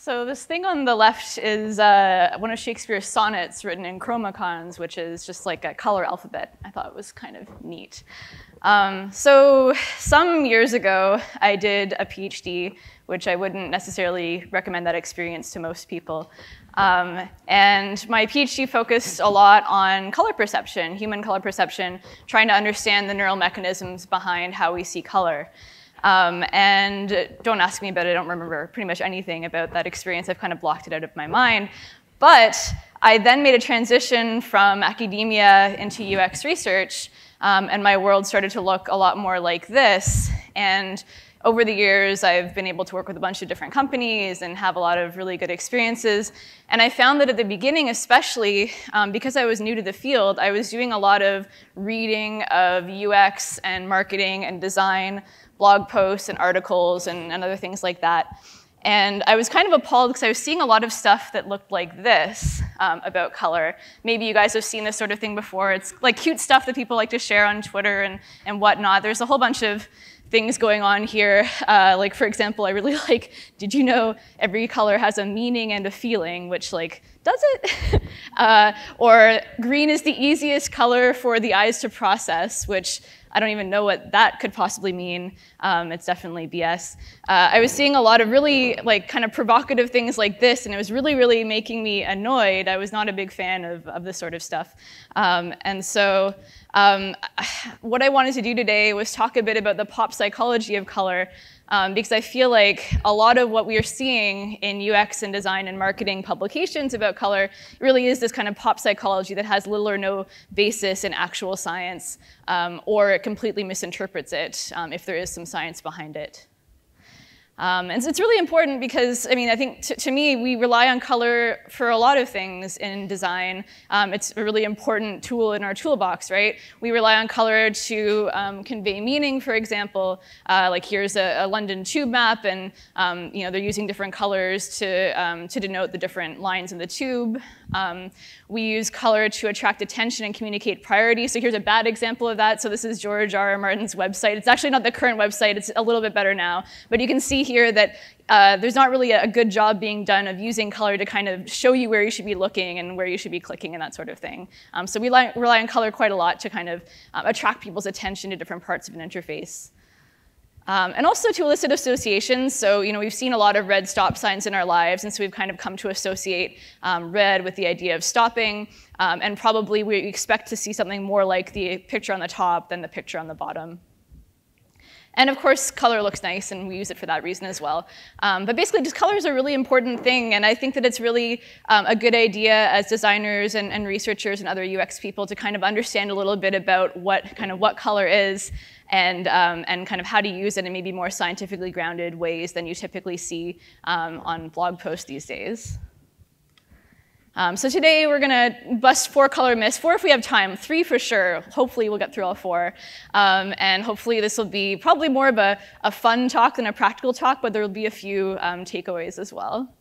So this thing on the left is uh, one of Shakespeare's sonnets written in chromacons, which is just like a color alphabet. I thought it was kind of neat. Um, so some years ago, I did a PhD, which I wouldn't necessarily recommend that experience to most people. Um, and my PhD focused a lot on color perception, human color perception, trying to understand the neural mechanisms behind how we see color. Um, and don't ask me about it, I don't remember pretty much anything about that experience. I've kind of blocked it out of my mind. But I then made a transition from academia into UX research, um, and my world started to look a lot more like this. And over the years, I've been able to work with a bunch of different companies and have a lot of really good experiences. And I found that at the beginning, especially um, because I was new to the field, I was doing a lot of reading of UX and marketing and design blog posts and articles and, and other things like that. And I was kind of appalled because I was seeing a lot of stuff that looked like this um, about color. Maybe you guys have seen this sort of thing before. It's like cute stuff that people like to share on Twitter and, and whatnot. There's a whole bunch of things going on here. Uh, like, for example, I really like, did you know every color has a meaning and a feeling, which, like, does it? uh, or green is the easiest color for the eyes to process, which I don't even know what that could possibly mean. Um, it's definitely BS. Uh, I was seeing a lot of really like kind of provocative things like this, and it was really, really making me annoyed. I was not a big fan of, of this sort of stuff. Um, and so um, what I wanted to do today was talk a bit about the pop psychology of color um, because I feel like a lot of what we are seeing in UX and design and marketing publications about color really is this kind of pop psychology that has little or no basis in actual science, um, or it completely misinterprets it um, if there is some science behind it. Um, and so it's really important because, I mean, I think to me, we rely on color for a lot of things in design. Um, it's a really important tool in our toolbox, right? We rely on color to um, convey meaning, for example. Uh, like here's a, a, London tube map, and um, you know they're using different colors to, um, to denote the different lines in the tube. Um, we use color to attract attention and communicate priority. So here's a bad example of that. So this is George R. R. Martin's website. It's actually not the current website. It's a little bit better now. But you can see here that uh, there's not really a, good job being done of using color to kind of show you where you should be looking and where you should be clicking and that sort of thing. Um, so we rely, on color quite a lot to kind of um, attract people's attention to different parts of an interface. Um, and also to elicit associations. So, you know, we've seen a lot of red stop signs in our lives, and so we've kind of come to associate um, red with the idea of stopping. Um, and probably we expect to see something more like the picture on the top than the picture on the bottom. And of course, color looks nice, and we use it for that reason as well. Um, but basically, just color is a really important thing, and I think that it's really um, a good idea as designers and, and, researchers and other UX people to kind of understand a little bit about what kind of what color is and, um, and kind of how to use it in maybe more scientifically grounded ways than you typically see um, on blog posts these days. Um, so today we're going to bust four color myths, four if we have time, three for sure. Hopefully we'll get through all four. Um, and hopefully this will be probably more of a, a, fun talk than a practical talk, but there will be a few um, takeaways as well.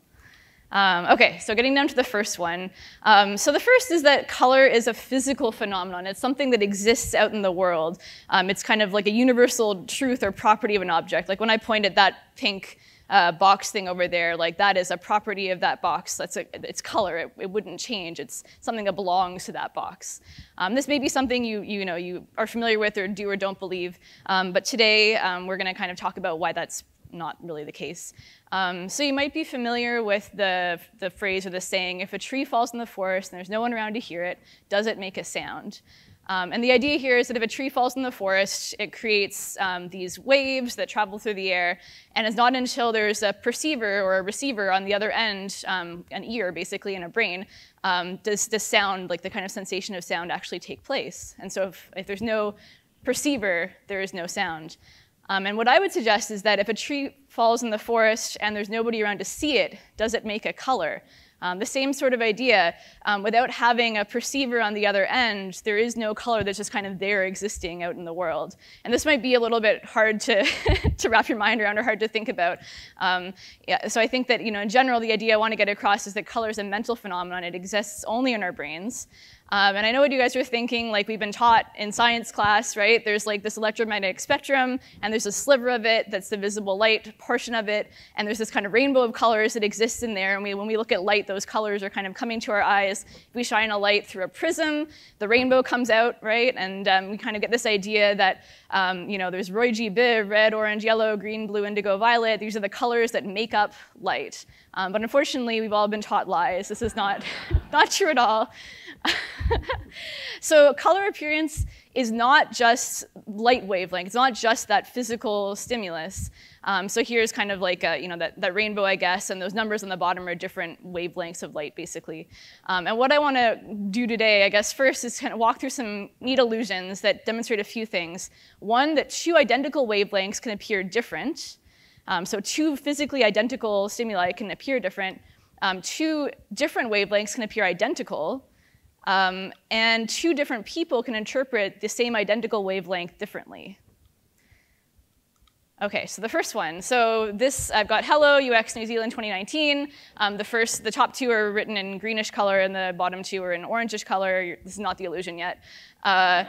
Um, okay, so getting down to the first one. Um, so the first is that color is a physical phenomenon. It's something that exists out in the world. Um, it's kind of like a universal truth or property of an object. Like when I point at that pink uh, box thing over there, like that is a property of that box. That's a, its color. It, it wouldn't change. It's something that belongs to that box. Um, this may be something you, you, know, you are familiar with or do or don't believe. Um, but today um, we're going to kind of talk about why that's not really the case. Um, so you might be familiar with the, the phrase or the saying, if a tree falls in the forest and there's no one around to hear it, does it make a sound? Um, and the idea here is that if a tree falls in the forest, it creates um, these waves that travel through the air, and it's not until there's a perceiver or a receiver on the other end, um, an ear basically, and a brain, um, does the sound, like the kind of sensation of sound, actually take place. And so if, if there's no perceiver, there is no sound. Um, and what I would suggest is that if a tree falls in the forest and there's nobody around to see it, does it make a color? Um, the same sort of idea. Um, without having a perceiver on the other end, there is no color that's just kind of there existing out in the world. And this might be a little bit hard to, to wrap your mind around or hard to think about. Um, yeah, so I think that, you know, in general, the idea I want to get across is that color is a mental phenomenon. It exists only in our brains. Um, and I know what you guys are thinking, like we've been taught in science class, right? There's like this electromagnetic spectrum, and there's a sliver of it that's the visible light portion of it, and there's this kind of rainbow of colors that exists in there. And we, when we look at light, those colors are kind of coming to our eyes. We shine a light through a prism, the rainbow comes out, right? And um, we kind of get this idea that, um, you know, there's Roy G. Biv, red, orange, yellow, green, blue, indigo, violet. These are the colors that make up light. Um, but unfortunately, we've all been taught lies. This is not, not true at all. so color appearance is not just light wavelength. It's not just that physical stimulus. Um, so here's kind of like a, you know that, that rainbow, I guess, and those numbers on the bottom are different wavelengths of light, basically. Um, and what I want to do today, I guess, first is kind of walk through some neat illusions that demonstrate a few things. One, that two identical wavelengths can appear different. Um, so two physically identical stimuli can appear different. Um, two different wavelengths can appear identical. Um, and two different people can interpret the same identical wavelength differently. Okay, so the first one. So this, I've got Hello, UX New Zealand 2019. Um, the first, the top two are written in greenish color and the bottom two are in orangish color. This is not the illusion yet. Uh,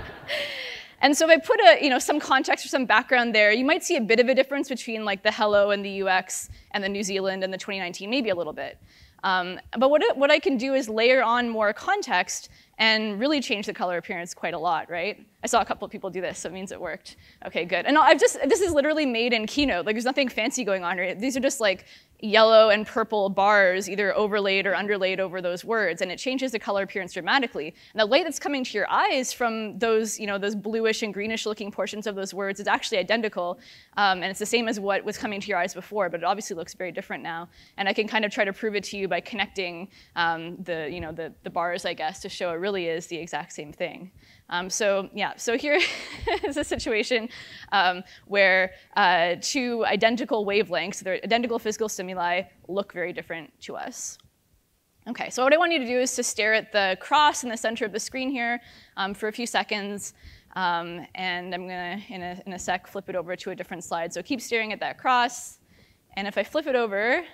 and so if I put a, you know, some context or some background there, you might see a bit of a difference between like the Hello and the UX and the New Zealand and the 2019, maybe a little bit. Um, but what, what I can do is layer on more context and really change the color appearance quite a lot, right? I saw a couple of people do this, so it means it worked. Okay, good. And I've just, this is literally made in Keynote. Like there's nothing fancy going on here. These are just like yellow and purple bars either overlaid or underlaid over those words, and it changes the color appearance dramatically. And the light that's coming to your eyes from those, you know, those bluish and greenish looking portions of those words is actually identical, um, and it's the same as what was coming to your eyes before, but it obviously looks very different now. And I can kind of try to prove it to you by connecting um, the, you know, the, the bars, I guess, to show it really is the exact same thing. Um, so yeah, so here is a situation um, where uh, two identical wavelengths, they're identical physical stimuli, look very different to us. Okay, so what I want you to do is to stare at the cross in the center of the screen here um, for a few seconds. Um, and I'm gonna, in a, in a sec, flip it over to a different slide. So keep staring at that cross. And if I flip it over,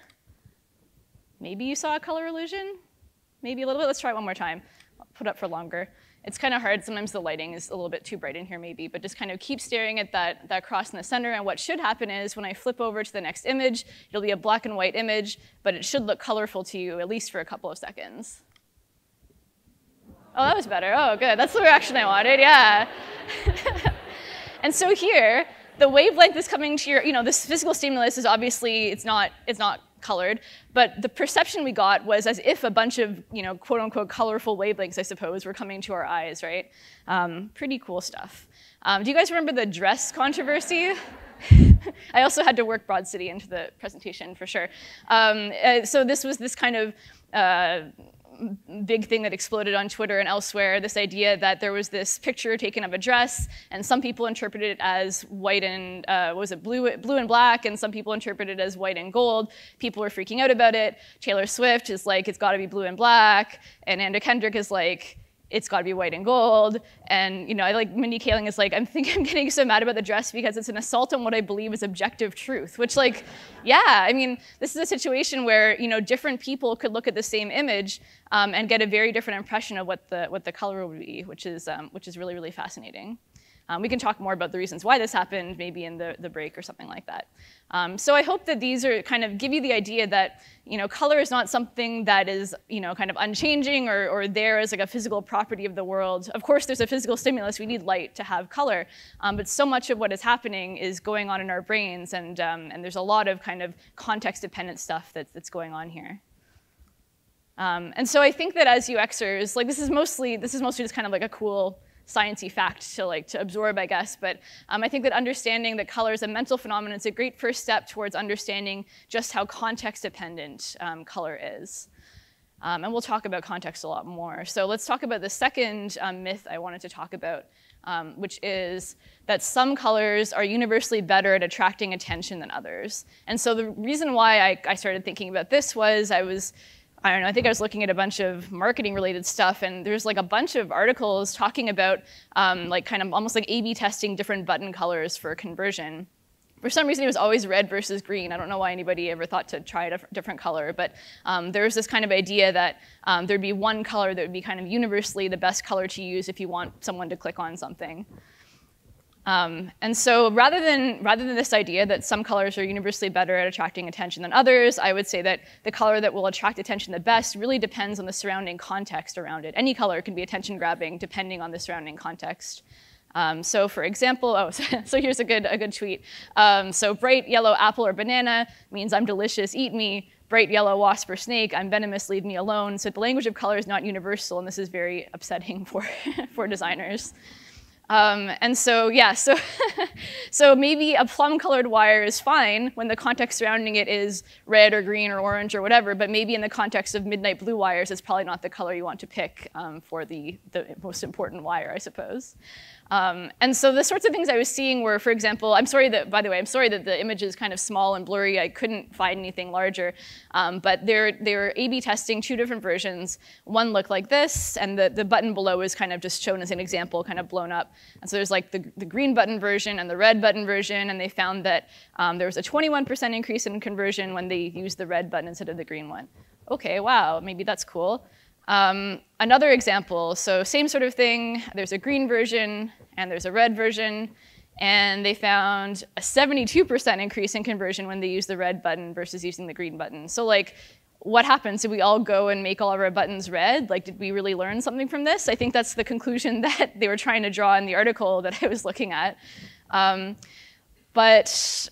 maybe you saw a color illusion? Maybe a little bit. Let's try it one more time. I'll put up for longer. It's kind of hard. Sometimes the lighting is a little bit too bright in here maybe, but just kind of keep staring at that, that cross in the center. And what should happen is when I flip over to the next image, it'll be a black and white image, but it should look colorful to you at least for a couple of seconds. Oh, that was better. Oh, good. That's the reaction I wanted, yeah. and so here, the wavelength is coming to your, you know, this physical stimulus is obviously, it's not, it's not colored, but the perception we got was as if a bunch of, you know, quote unquote colorful wavelengths, I suppose, were coming to our eyes, right? Um, pretty cool stuff. Um, do you guys remember the dress controversy? I also had to work Broad City into the presentation for sure. Um, uh, so this was this kind of uh, big thing that exploded on Twitter and elsewhere, this idea that there was this picture taken of a dress, and some people interpreted it as white and, uh, was it blue, blue and black, and some people interpreted it as white and gold. People were freaking out about it. Taylor Swift is like, it's gotta be blue and black, and Anna Kendrick is like, it's got to be white and gold. And you know, I like Mindy Kaling is like, I'm thinking I'm getting so mad about the dress because it's an assault on what I believe is objective truth. Which, like, yeah, I mean, this is a situation where you know different people could look at the same image um, and get a very different impression of what the what the color would be, which is um, which is really really fascinating. Um, we can talk more about the reasons why this happened, maybe in the, the break or something like that. Um, so I hope that these are kind of give you the idea that you know color is not something that is you know kind of unchanging or, or there as like a physical property of the world. Of course, there's a physical stimulus. We need light to have color, um, but so much of what is happening is going on in our brains, and um, and there's a lot of kind of context-dependent stuff that's, that's going on here. Um, and so I think that as UXers, like this is mostly this is mostly just kind of like a cool sciencey fact to like to absorb, I guess. But um, I think that understanding that color is a mental phenomenon is a great first step towards understanding just how context dependent um, color is. Um, and we'll talk about context a lot more. So let's talk about the second um, myth I wanted to talk about, um, which is that some colors are universally better at attracting attention than others. And so the reason why I, I started thinking about this was I was I don't know, I think I was looking at a bunch of marketing related stuff and there's like a bunch of articles talking about um, like kind of almost like A-B testing different button colors for conversion. for some reason, it was always red versus green. I don't know why anybody ever thought to try a different color, but um, there was this kind of idea that um, there'd be one color that would be kind of universally the best color to use if you want someone to click on something. Um, and so rather than, rather than this idea that some colors are universally better at attracting attention than others, I would say that the color that will attract attention the best really depends on the surrounding context around it. Any color can be attention grabbing depending on the surrounding context. Um, so for example, oh, so, here's a good, a good tweet. Um, so bright yellow apple or banana means I'm delicious, eat me. Bright yellow wasp or snake, I'm venomous, leave me alone. So the language of color is not universal, and this is very upsetting for, for designers. Um, and so, yeah, so, so maybe a plum-colored wire is fine when the context surrounding it is red or green or orange or whatever, but maybe in the context of midnight blue wires, it's probably not the color you want to pick um, for the, the most important wire, I suppose. Um, and so the sorts of things I was seeing were, for example, I'm sorry that, by the way, I'm sorry that the image is kind of small and blurry. I couldn't find anything larger. Um, but they were A-B testing two different versions. One looked like this, and the, the button below is kind of just shown as an example, kind of blown up. And so there's like the, the green button version and the red button version, and they found that um, there was a 21% increase in conversion when they used the red button instead of the green one. Okay, wow, maybe that's cool. Um, another example, so same sort of thing, there's a green version and there's a red version, and they found a 72% increase in conversion when they used the red button versus using the green button. So like, what happens? Did we all go and make all of our buttons red? Like, did we really learn something from this? I think that's the conclusion that they were trying to draw in the article that I was looking at. Um, but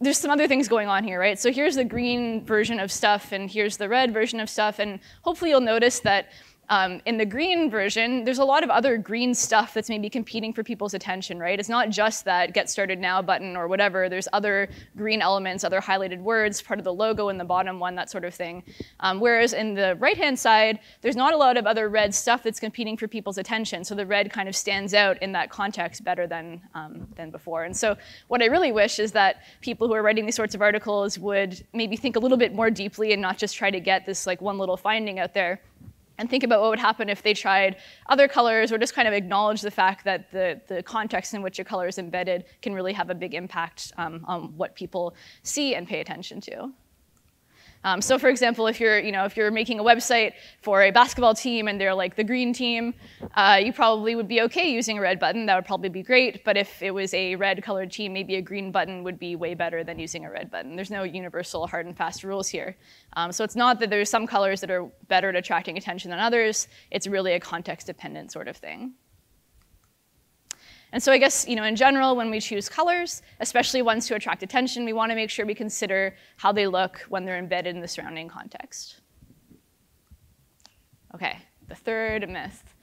there's some other things going on here, right? So here's the green version of stuff, and here's the red version of stuff, and hopefully you'll notice that um, in the green version, there's a lot of other green stuff that's maybe competing for people's attention, right? It's not just that get started now button or whatever. There's other green elements, other highlighted words, part of the logo in the bottom one, that sort of thing. Um, whereas in the right-hand side, there's not a lot of other red stuff that's competing for people's attention. So the red kind of stands out in that context better than, um, than before. And so what I really wish is that people who are writing these sorts of articles would maybe think a little bit more deeply and not just try to get this like one little finding out there and think about what would happen if they tried other colors or just kind of acknowledge the fact that the, the context in which a color is embedded can really have a big impact um, on what people see and pay attention to. Um, so for example, if you're, you know, if you're making a website for a basketball team and they're like the green team, uh, you probably would be okay using a red button. That would probably be great. But if it was a red colored team, maybe a green button would be way better than using a red button. There's no universal hard and fast rules here. Um, so it's not that there's some colors that are better at attracting attention than others. It's really a context dependent sort of thing. And so I guess, you know, in general, when we choose colors, especially ones to attract attention, we want to make sure we consider how they look when they're embedded in the surrounding context. Okay, the third myth.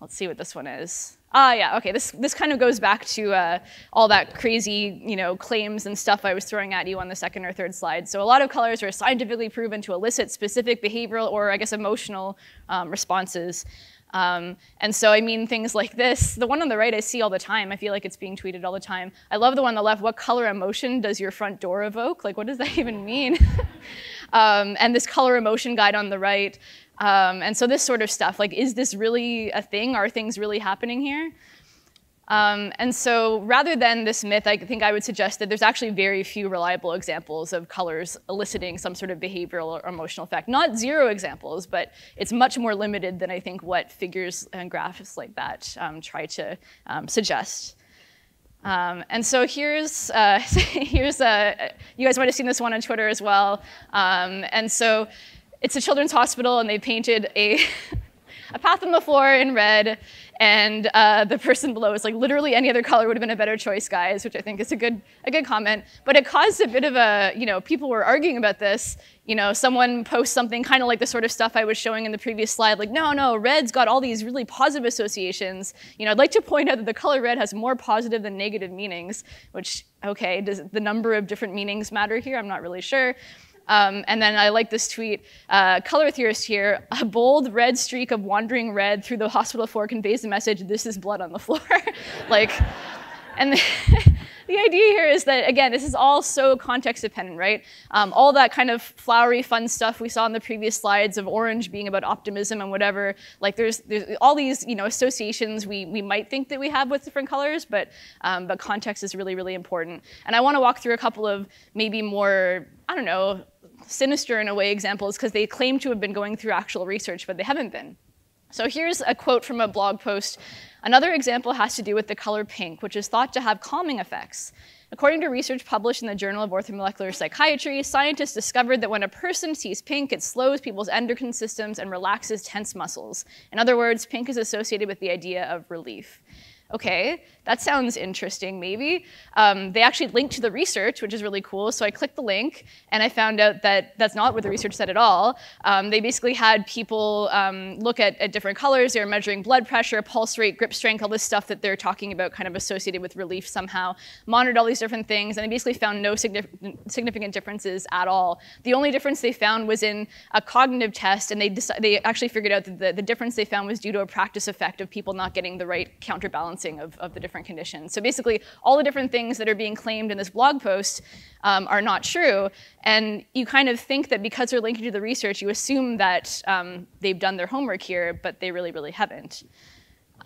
Let's see what this one is. Ah, yeah, okay, this, this kind of goes back to uh, all that crazy, you know, claims and stuff I was throwing at you on the second or third slide. So a lot of colors are scientifically proven to elicit specific behavioral or, I guess, emotional um, responses. Um, and so I mean things like this. The one on the right I see all the time. I feel like it's being tweeted all the time. I love the one on the left. What color emotion does your front door evoke? Like, what does that even mean? um, and this color emotion guide on the right. Um, and so this sort of stuff, like, is this really a thing? Are things really happening here? Um, and so rather than this myth, I think I would suggest that there's actually very few reliable examples of colors eliciting some sort of behavioral or emotional effect. Not zero examples, but it's much more limited than I think what figures and graphs like that um, try to um, suggest. Um, and so here's, uh, here's a, you guys might have seen this one on Twitter as well. Um, and so it's a children's hospital and they painted a, a path on the floor in red and uh, the person below is like, literally any other color would have been a better choice, guys, which I think is a good, a good comment. But it caused a bit of a, you know, people were arguing about this. You know, someone posts something kind of like the sort of stuff I was showing in the previous slide, like, no, no, red's got all these really positive associations. You know, I'd like to point out that the color red has more positive than negative meanings, which, okay, does the number of different meanings matter here? I'm not really sure. Um, and then I like this tweet, uh, color theorist here, a bold red streak of wandering red through the hospital floor conveys the message, this is blood on the floor. like, And the idea here is that, again, this is all so context dependent, right? Um, all that kind of flowery, fun stuff we saw in the previous slides of orange being about optimism and whatever, like there's, there's all these you know, associations we, we might think that we have with different colors, but, um, but context is really, really important. And I want to walk through a couple of maybe more, I don't know, sinister in a way examples because they claim to have been going through actual research, but they haven't been. So here's a quote from a blog post Another example has to do with the color pink, which is thought to have calming effects. According to research published in the Journal of Orthomolecular Psychiatry, scientists discovered that when a person sees pink, it slows people's endocrine systems and relaxes tense muscles. In other words, pink is associated with the idea of relief okay, that sounds interesting, maybe. Um, they actually linked to the research, which is really cool. So I clicked the link, and I found out that that's not what the research said at all. Um, they basically had people um, look at, at, different colors. They were measuring blood pressure, pulse rate, grip strength, all this stuff that they're talking about kind of associated with relief somehow, monitored all these different things, and they basically found no significant differences at all. The only difference they found was in a cognitive test, and they, they actually figured out that the, the difference they found was due to a practice effect of people not getting the right counterbalancing of, of the different conditions. So basically, all the different things that are being claimed in this blog post um, are not true. And you kind of think that because they're linking to the research, you assume that um, they've done their homework here, but they really, really haven't.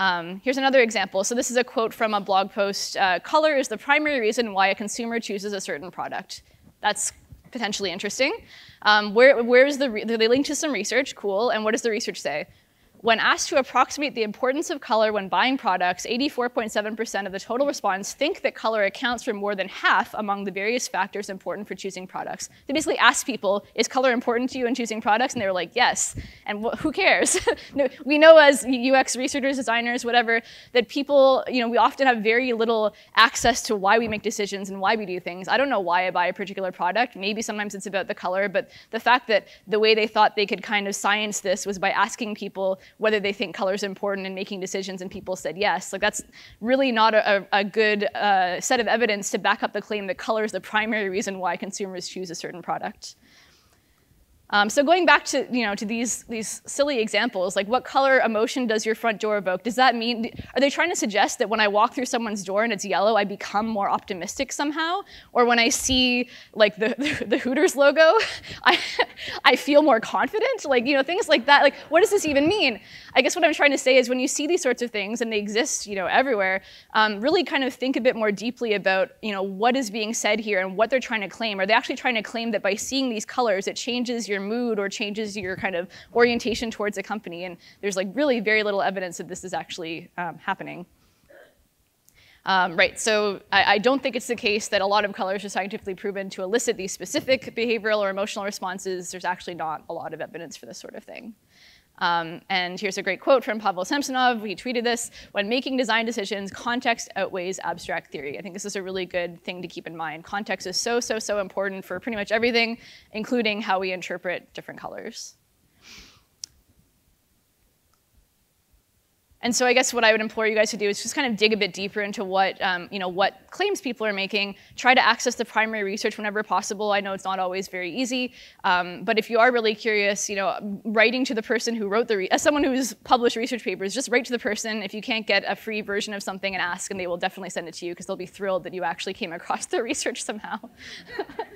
Um, here's another example. So this is a quote from a blog post. Uh, Color is the primary reason why a consumer chooses a certain product. That's potentially interesting. Um, where, where's the, they link to some research, cool, and what does the research say? When asked to approximate the importance of color when buying products, 84.7% of the total respondents think that color accounts for more than half among the various factors important for choosing products. They basically asked people, is color important to you in choosing products? And they were like, yes. And who cares? we know as UX researchers, designers, whatever, that people, you know, we often have very little access to why we make decisions and why we do things. I don't know why I buy a particular product. Maybe sometimes it's about the color, but the fact that the way they thought they could kind of science this was by asking people whether they think color is important in making decisions, and people said yes. Like that's really not a, a good uh, set of evidence to back up the claim that color is the primary reason why consumers choose a certain product. Um, so going back to you know to these these silly examples, like what color emotion does your front door evoke? Does that mean are they trying to suggest that when I walk through someone's door and it's yellow, I become more optimistic somehow? Or when I see like the the, the Hooters logo, I I feel more confident? Like you know things like that. Like what does this even mean? I guess what I'm trying to say is when you see these sorts of things and they exist you know everywhere, um, really kind of think a bit more deeply about you know what is being said here and what they're trying to claim. Are they actually trying to claim that by seeing these colors it changes your your mood or changes your kind of orientation towards a company. And there's like really very little evidence that this is actually um, happening. Um, right, so I, I, don't think it's the case that a lot of colors are scientifically proven to elicit these specific behavioral or emotional responses. There's actually not a lot of evidence for this sort of thing. Um, and here's a great quote from Pavel Samsonov. He tweeted this, when making design decisions, context outweighs abstract theory. I think this is a really good thing to keep in mind. Context is so, so, so important for pretty much everything, including how we interpret different colors. And so I guess what I would implore you guys to do is just kind of dig a bit deeper into what, um, you know, what claims people are making. Try to access the primary research whenever possible. I know it's not always very easy, um, but if you are really curious, you know, writing to the person who wrote the, as someone who's published research papers, just write to the person. If you can't get a free version of something and ask, and they will definitely send it to you because they'll be thrilled that you actually came across the research somehow.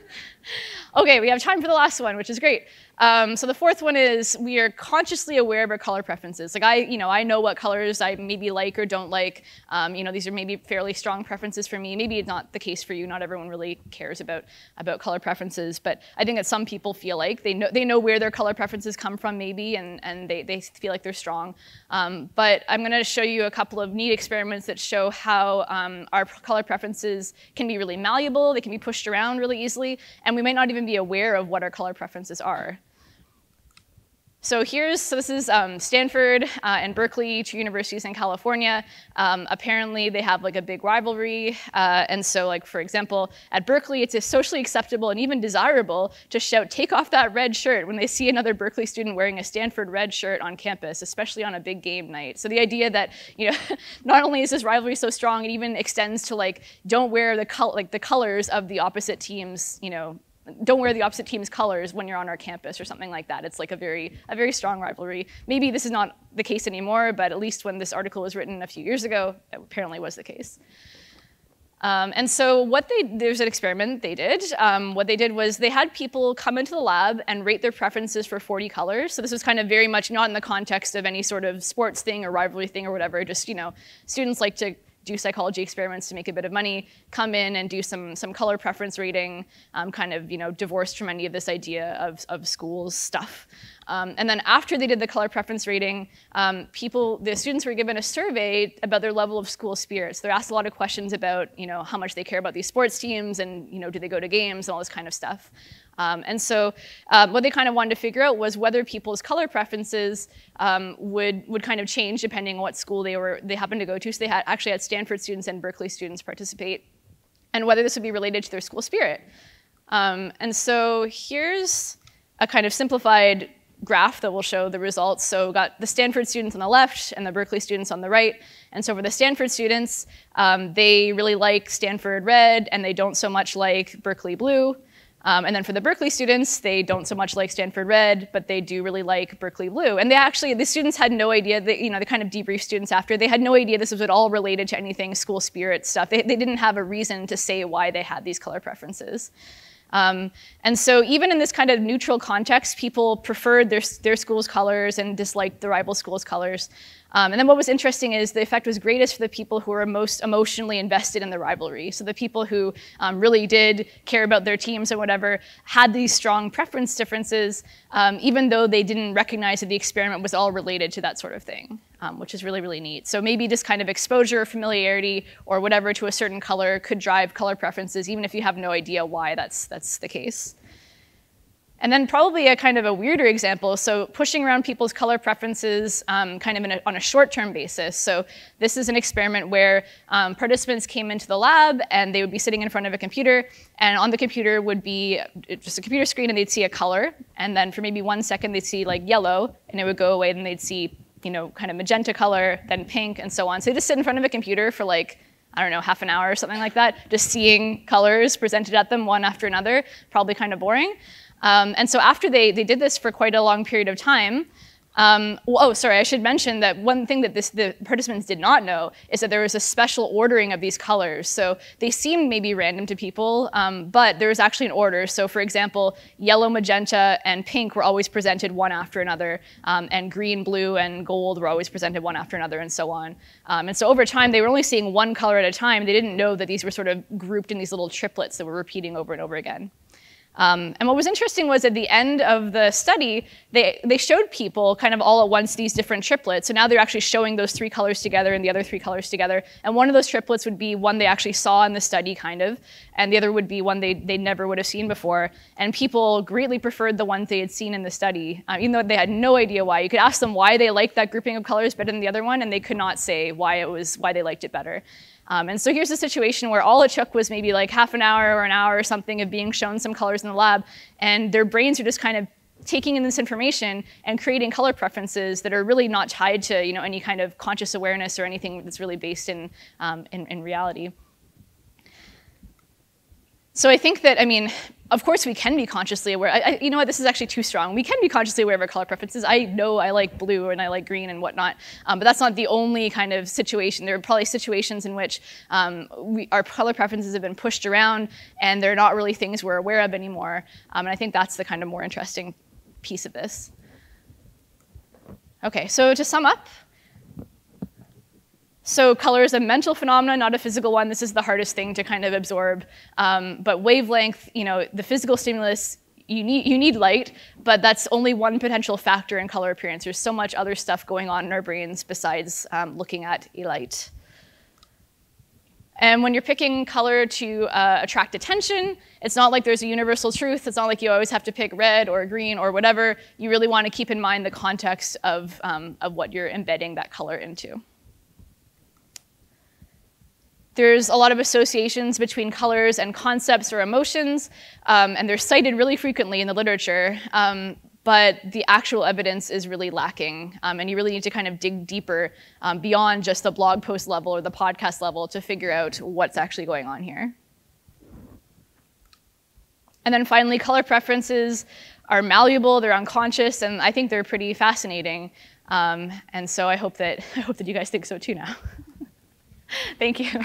okay, we have time for the last one, which is great. Um, so the fourth one is we are consciously aware of our color preferences. Like I, you know, I know what colors I maybe like or don't like. Um, you know, these are maybe fairly strong preferences for me. Maybe it's not the case for you. Not everyone really cares about about color preferences, but I think that some people feel like they know they know where their color preferences come from, maybe, and and they they feel like they're strong. Um, but I'm going to show you a couple of neat experiments that show how um, our color preferences can be really malleable. They can be pushed around really easily, and we might not even be aware of what our color preferences are. So here's, so this is um, Stanford uh, and Berkeley, two universities in California. Um, apparently they have like a big rivalry. Uh, and so like, for example, at Berkeley, it's socially acceptable and even desirable to shout, take off that red shirt when they see another Berkeley student wearing a Stanford red shirt on campus, especially on a big game night. So the idea that, you know, not only is this rivalry so strong, it even extends to like, don't wear the, col like, the colors of the opposite team's, you know, don't wear the opposite team's colors when you're on our campus or something like that. It's like a very, a very strong rivalry. Maybe this is not the case anymore, but at least when this article was written a few years ago, it apparently was the case. Um, and so what they, there's an experiment they did. Um, what they did was they had people come into the lab and rate their preferences for 40 colors. So this was kind of very much not in the context of any sort of sports thing or rivalry thing or whatever, just, you know, students like to do psychology experiments to make a bit of money, come in and do some, some color preference rating, um, kind of you know, divorced from any of this idea of, of schools stuff. Um, and then after they did the color preference rating, um, people, the students were given a survey about their level of school spirit. So They're asked a lot of questions about you know, how much they care about these sports teams and you know, do they go to games and all this kind of stuff. Um, and so um, what they kind of wanted to figure out was whether people's color preferences um, would, would kind of change depending on what school they, were, they happened to go to. So they had, actually had Stanford students and Berkeley students participate, and whether this would be related to their school spirit. Um, and so here's a kind of simplified graph that will show the results. So got the Stanford students on the left and the Berkeley students on the right. And so for the Stanford students, um, they really like Stanford red and they don't so much like Berkeley blue. Um, and then for the Berkeley students, they don't so much like Stanford Red, but they do really like Berkeley Blue. And they actually, the students had no idea, that, you know, the kind of debrief students after, they had no idea this was at all related to anything school spirit stuff. They, they didn't have a reason to say why they had these color preferences. Um, and so even in this kind of neutral context, people preferred their, their school's colors and disliked the rival school's colors. Um, and then what was interesting is the effect was greatest for the people who were most emotionally invested in the rivalry. So the people who um, really did care about their teams or whatever had these strong preference differences, um, even though they didn't recognize that the experiment was all related to that sort of thing, um, which is really, really neat. So maybe just kind of exposure, familiarity, or whatever to a certain color could drive color preferences, even if you have no idea why that's, that's the case. And then probably a kind of a weirder example, so pushing around people's color preferences um, kind of a, on a short-term basis. So this is an experiment where um, participants came into the lab and they would be sitting in front of a computer and on the computer would be just a computer screen and they'd see a color and then for maybe one second they'd see like yellow and it would go away and they'd see you know, kind of magenta color, then pink and so on. So they just sit in front of a computer for like I don't know, half an hour or something like that, just seeing colors presented at them one after another, probably kind of boring. Um, and so after they, they did this for quite a long period of time, um, oh, sorry, I should mention that one thing that this, the participants did not know is that there was a special ordering of these colors. So they seemed maybe random to people, um, but there was actually an order. So for example, yellow, magenta, and pink were always presented one after another, um, and green, blue, and gold were always presented one after another, and so on. Um, and so over time, they were only seeing one color at a time. They didn't know that these were sort of grouped in these little triplets that were repeating over and over again. Um, and what was interesting was at the end of the study, they, they showed people kind of all at once these different triplets. So now they're actually showing those three colors together and the other three colors together. And one of those triplets would be one they actually saw in the study, kind of, and the other would be one they, they never would have seen before. And people greatly preferred the ones they had seen in the study, uh, even though they had no idea why. You could ask them why they liked that grouping of colors better than the other one, and they could not say why it was why they liked it better. Um, and so here's a situation where all it took was maybe like half an hour or an hour or something of being shown some colors in the lab, and their brains are just kind of taking in this information and creating color preferences that are really not tied to you know, any kind of conscious awareness or anything that's really based in, um, in, in reality. So I think that, I mean, of course we can be consciously aware. I, I, you know what, this is actually too strong. We can be consciously aware of our color preferences. I know I like blue and I like green and whatnot, um, but that's not the only kind of situation. There are probably situations in which um, we, our color preferences have been pushed around and they're not really things we're aware of anymore. Um, and I think that's the kind of more interesting piece of this. Okay, so to sum up, so color is a mental phenomenon, not a physical one. This is the hardest thing to kind of absorb. Um, but wavelength, you know, the physical stimulus, you need, you need light, but that's only one potential factor in color appearance. There's so much other stuff going on in our brains besides um, looking at a light. And when you're picking color to uh, attract attention, it's not like there's a universal truth. It's not like you always have to pick red or green or whatever. You really want to keep in mind the context of, um, of what you're embedding that color into. There's a lot of associations between colors and concepts or emotions, um, and they're cited really frequently in the literature, um, but the actual evidence is really lacking, um, and you really need to kind of dig deeper um, beyond just the blog post level or the podcast level to figure out what's actually going on here. And then finally, color preferences are malleable, they're unconscious, and I think they're pretty fascinating. Um, and so I hope that I hope that you guys think so too now. Thank you.